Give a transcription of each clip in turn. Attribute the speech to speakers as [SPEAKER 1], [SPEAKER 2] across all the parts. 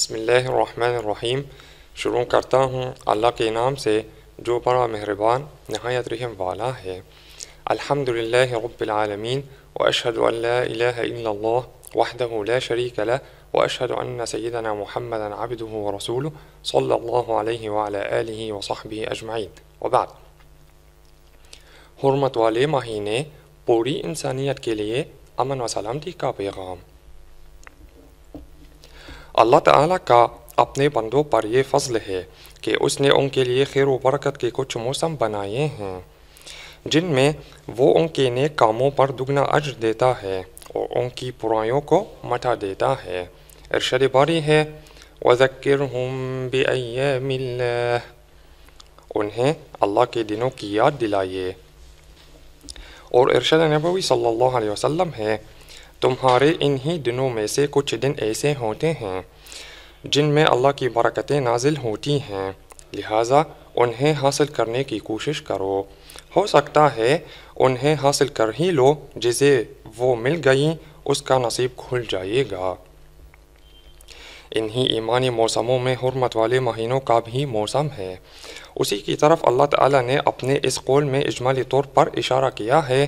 [SPEAKER 1] بسم اللہ الرحمن الرحیم شروع کرتا ہوں اللہ کے نام سے جو بڑا مہربان نہایت رحم والا ہے الحمد للہ رب العالمین واشہد ان لا الہ الا اللہ وحدہ لا شریک لہ واشہد ان سیدنا محمد عبدہ ورسولہ صلی اللہ علیہ وعلى آلہ وصحبہ اجمعین وبعد حرمت والے مہینے پوری انسانیت کے لیے امن و سلامتی کا پیغام اللہ تعالیٰ کا اپنے بندوں پر یہ فضل ہے کہ اس نے ان کے لیے خیر و برکت کے کچھ موسم بنائے ہیں، جن میں وہ ان کے نیک کاموں پر دگنا اجر دیتا ہے اور ان کی برائیوں کو مٹا دیتا ہے۔ ارشد باری ہے، وَذَكِّرْهُمْ بِأَيَّامِ اللَّهِ۔ انہیں اللہ کے دنوں کی یاد دلائیے۔ اور ارشد نبوی صلی اللہ علیہ وسلم ہے تمہارے انہی دنوں میں سے کچھ دن ایسے ہوتے ہیں جن میں اللہ کی برکتیں نازل ہوتی ہیں۔ لہٰذا انہیں حاصل کرنے کی کوشش کرو۔ ہو سکتا ہے انہیں حاصل کر ہی لو، جسے وہ مل گئیں، اس کا نصیب کھل جائے گا۔ انہی ایمانی موسموں میں حرمت والے مہینوں کا بھی موسم ہے۔ اسی کی طرف اللہ تعالیٰ نے اپنے اس قول میں اجمالی طور پر اشارہ کیا ہے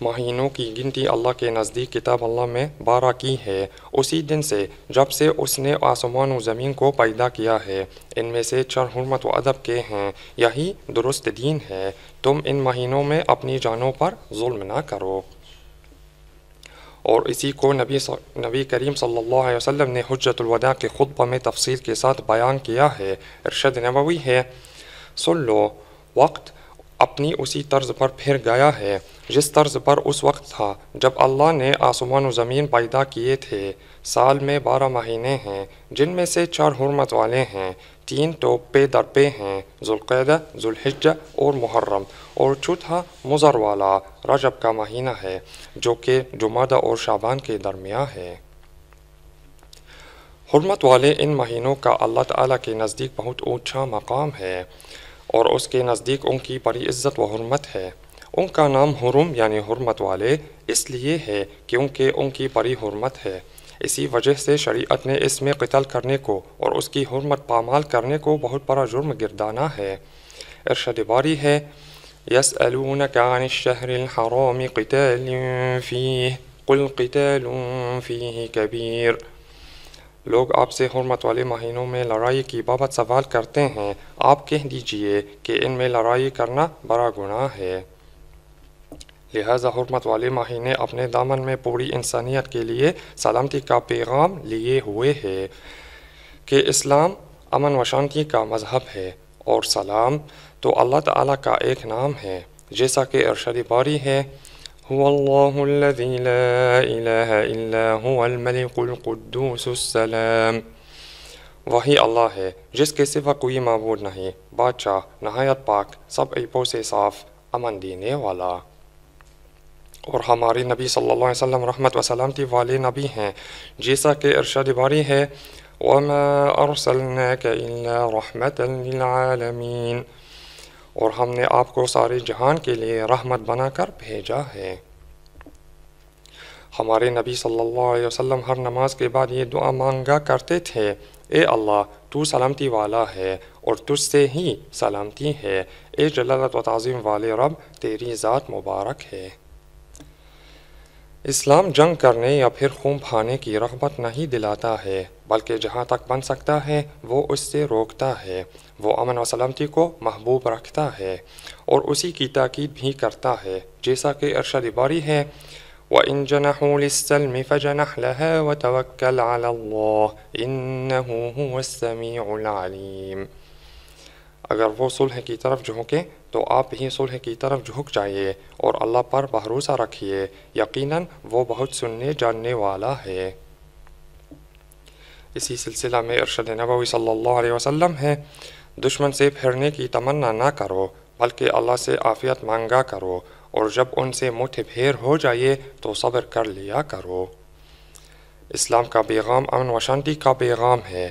[SPEAKER 1] مہینوں کی گنتی اللہ کے نزدیک کتاب اللہ میں بارہ کی ہے۔ اسی دن سے جب سے اس نے آسمان و زمین کو پیدا کیا ہے، ان میں سے چار حرمت و ادب کے ہیں۔ یہی درست دین ہے۔ تم ان مہینوں میں اپنی جانوں پر ظلم نہ کرو۔ اور اسی کو نبی نبی کریم صلی اللہ علیہ وسلم نے حجت الوداع کے خطبہ میں تفصیل کے ساتھ بیان کیا ہے۔ ارشد نبوی ہے۔ سن لو، وقت اپنی اسی طرز پر پھر گیا ہے، جس طرز پر اس وقت تھا جب اللہ نے آسمان و زمین پیدا کیے تھے۔ سال میں بارہ مہینے ہیں، جن میں سے چار حرمت والے ہیں، تین تو پے در پے ہیں ذوالقیدہ ذوالحجہ اور محرم۔ اور چوتھا مضر والا رجب کا مہینہ ہے، جو کہ جمعہ اور شابان کے درمیان ہے۔ حرمت والے ان مہینوں کا اللہ تعالیٰ کے نزدیک بہت اونچا مقام ہے۔ اور اس کے نزدیک ان کی بڑی عزت و حرمت ہے۔ ان کا نام حرم یعنی حرمت والے اس لیے ہے کیونکہ ان کی بڑی حرمت ہے۔ اسی وجہ سے شریعت نے اس میں قتل کرنے کو اور اس کی حرمت پامال کرنے کو بہت بڑا جرم گردانا ہے۔ ارشد باری ہے يسألونك عن الشهر الحرام قتال فيه قل قتال فيه كبير لوگ آپ سے حرمت والے مہینوں میں لڑائی کی بابت سوال کرتے ہیں۔ آپ کہہ دیجیے کہ ان میں لڑائی کرنا بڑا گناہ ہے۔ لہذا حرمت والے مہینے اپنے دامن میں پوری انسانیت کے لیے سلامتی کا پیغام لیے ہوئے ہے کہ اسلام امن و شانتی کا مذہب ہے اور سلام تو اللہ تعالیٰ کا ایک نام ہے۔ جیسا کہ ارشد باری ہے هو الله الذي لا إله إلا هو الملك القدوس السلام. وهي الله جسك سفا قوي معبود نهي باچا نهاية باك سب أي بوسي صاف أمان ديني ولا اور ہماری نبی صلی اللہ علیہ وسلم رحمت و سلامتی والے نبی ہیں جیسا کہ ارشاد باری ہے وَمَا أَرْسَلْنَاكَ إِلَّا رَحْمَةً لِلْعَالَمِينَ اور ہم نے آپ کو سارے جہان کے لیے رحمت بنا کر بھیجا ہے۔ ہمارے نبی صلی اللہ علیہ وسلم ہر نماز کے بعد یہ دعا مانگا کرتے تھے، اے اللہ، تو سلامتی والا ہے اور تجھ سے ہی سلامتی ہے۔ اے جلالت و تعظیم والے رب، تیری ذات مبارک ہے۔ اسلام جنگ کرنے یا پھر خون بھانے کی رغبت نہیں دلاتا ہے، بلکہ جہاں تک بن سکتا ہے، وہ اس سے روکتا ہے، وہ امن و سلامتی کو محبوب رکھتا ہے اور اسی کی تاکید بھی کرتا ہے۔ جیسا کہ ارشد باری ہے، وَإِن جَنَحُوا لِلسَّلْمِ فَجَنَحْ لَهَا وَتَوَكَّلْ عَلَى اللَّهِ إِنَّهُ هُوَ السَّمِيعُ الْعَلِيمُ۔ اگر وہ صلح کی طرف جھونکیں تو آپ بھی صلح کی طرف جھک جائیے اور اللہ پر بھروسہ رکھیے۔ یقیناً وہ بہت سننے جاننے والا ہے۔ اسی سلسلہ میں ارشد نبوی صلی اللہ علیہ وسلم ہے، دشمن سے پھرنے کی تمنا نہ کرو، بلکہ اللہ سے عافیت مانگا کرو، اور جب ان سے متبھیر ہو جائے تو صبر کر لیا کرو۔ اسلام کا پیغام امن و شانتی کا پیغام ہے۔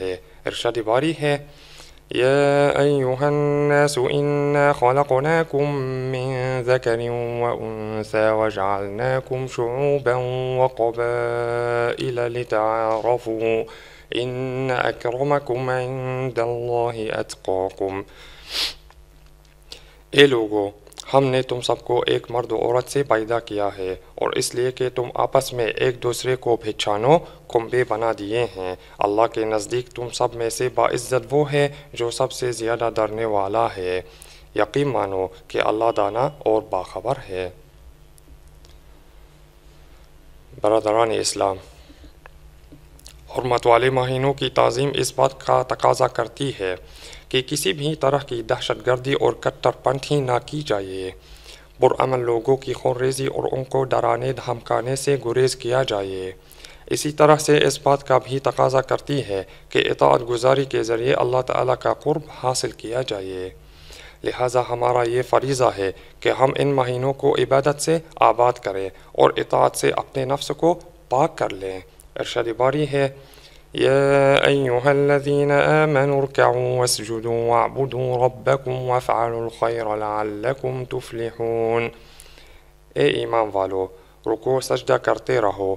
[SPEAKER 1] ہے إرشاد باری ہے يا أيها الناس إنا خلقناكم من ذكر وأنثى وجعلناكم شعوبا وقبائل لتعارفوا. إن أكرمكم عند الله أتقاكم. إيه ہم نے تم سب کو ایک مرد و عورت سے پیدا کیا ہے اور اس لیے کہ تم آپس میں ایک دوسرے کو پہچانو، کنبے بنا دیے ہیں۔ اللہ کے نزدیک تم سب میں سے باعزت وہ ہے جو سب سے زیادہ ڈرنے والا ہے۔ یقین مانو کہ اللہ دانا اور باخبر ہے۔ برادران اسلام، حرمت والے مہینوں کی تعظیم اس بات کا تقاضا کرتی ہے۔ کہ کسی بھی طرح کی دہشت گردی اور کٹر پنتھی نہ کی جائے۔ پرامن لوگوں کی خونریزی اور ان کو ڈرانے، دھمکانے سے گریز کیا جائے۔ اسی طرح سے اس بات کا بھی تقاضا کرتی ہے کہ اطاعت گزاری کے ذریعے اللہ تعالیٰ کا قرب حاصل کیا جائے۔ لہٰذا ہمارا یہ فریضہ ہے کہ ہم ان مہینوں کو عبادت سے آباد کریں اور اطاعت سے اپنے نفس کو پاک کر لیں۔ ارشاد باری ہے يا أيها الذين آمنوا اركعوا واسجدوا واعبدوا ربكم وافعلوا الخير لعلكم تفلحون. اي ايمان والو ركوع سجدة کرتے رہو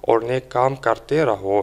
[SPEAKER 1] اور نیک کام کرتے رہو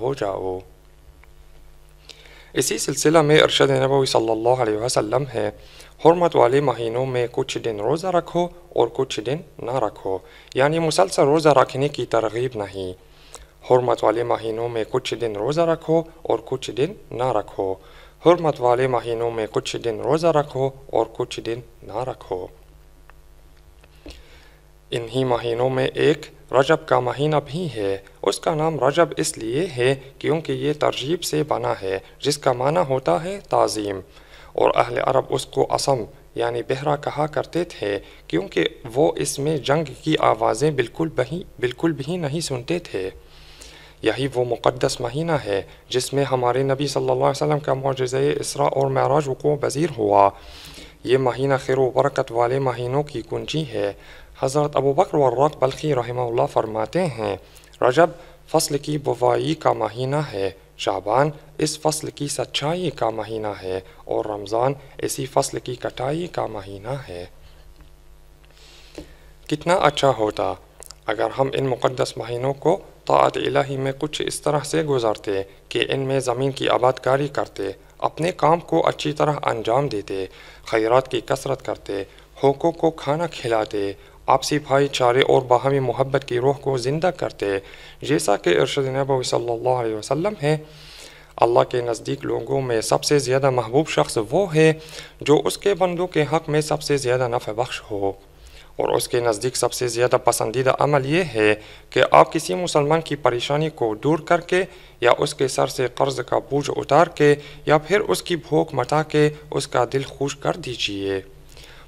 [SPEAKER 1] ہو جاؤ۔ اسی سلسلہ میں ارشد نبوی صلی اللہ علیہ وسلم ہے۔ حرمت والے مہینوں میں کچھ دن روزہ رکھو اور کچھ دن نہ رکھو۔ یعنی مسلسل روزہ رکھنے کی ترغیب نہیں۔ حرمت والے مہینوں میں کچھ دن روزہ رکھو اور کچھ دن نہ رکھو۔ حرمت والے مہینوں میں کچھ دن روزہ رکھو اور کچھ دن نہ رکھو۔ انہی مہینوں میں ایک رجب کا مہینہ بھی ہے۔ اس کا نام رجب اس لیے ہے کیونکہ یہ ترجیب سے بنا ہے، جس کا معنی ہوتا ہے تعظیم۔ اور اہل عرب اس کو اسم یعنی بہرا کہا کرتے تھے، کیونکہ وہ اس میں جنگ کی آوازیں بالکل بھی بالکل بھی نہیں سنتے تھے۔ یہی وہ مقدس مہینہ ہے جس میں ہمارے نبی صلی اللہ علیہ وسلم کا معجزہ اسراء اور معراج کو بذیر ہوا۔ یہ مہینہ خیر و برکت والے مہینوں کی کنجی ہے۔ حضرت ابو بکر ورق بلخی رحمہ اللہ فرماتے ہیں، رجب، فصل کی بوائی کا مہینہ ہے، شعبان اس فصل کی سچائی کا مہینہ ہے اور رمضان اسی فصل کی کٹائی کا مہینہ ہے۔ کتنا اچھا ہوتا، اگر ہم ان مقدس مہینوں کو طاعت الہی میں کچھ اس طرح سے گزارتے کہ ان میں زمین کی آباد کاری کرتے، اپنے کام کو اچھی طرح انجام دیتے، خیرات کی کثرت کرتے، حقوق کو کھانا کھلاتے آپسی بھائی چارے اور باہمی محبت کی روح کو زندہ کرتے جیسا کہ ارشد نبوی صلی اللہ علیہ وسلم ہے اللہ کے نزدیک لوگوں میں سب سے زیادہ محبوب شخص وہ ہے جو اس کے بندوں کے حق میں سب سے زیادہ نفع بخش ہو۔ اور اس کے نزدیک سب سے زیادہ پسندیدہ عمل یہ ہے کہ آپ کسی مسلمان کی پریشانی کو دور کر کے یا اس کے سر سے قرض کا بوجھ اتار کے یا پھر اس کی بھوک مٹا کے اس کا دل خوش کر دیجیے۔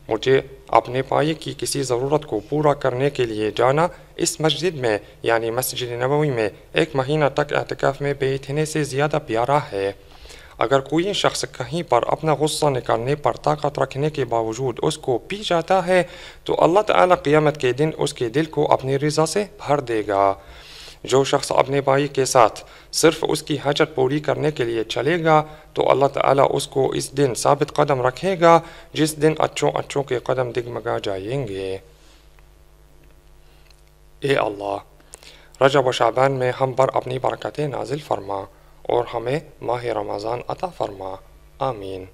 [SPEAKER 1] مجھے اپنے پائے کی کسی ضرورت کو پورا کرنے کے لیے جانا اس مسجد میں یعنی مسجد نبوی میں ایک مہینہ تک اعتکاف میں بیٹھنے سے زیادہ پیارا ہے۔ اگر کوئی شخص کہیں پر اپنا غصہ نکالنے پر طاقت رکھنے کے باوجود اس کو پی جاتا ہے، تو اللہ تعالیٰ قیامت کے دن اس کے دل کو اپنی رضا سے بھر دے گا۔ جو شخص اپنے بھائی کے ساتھ صرف اس کی حاجت پوری کرنے کے لیے چلے گا، تو اللہ تعالیٰ اس کو اس دن ثابت قدم رکھے گا، جس دن اچھوں اچھوں کے قدم دگمگا جائیں گے۔ اے اللہ، رجب و شعبان میں ہم پر اپنی برکتیں نازل فرما اور ہمیں ماہ رمضان عطا فرما۔ آمین۔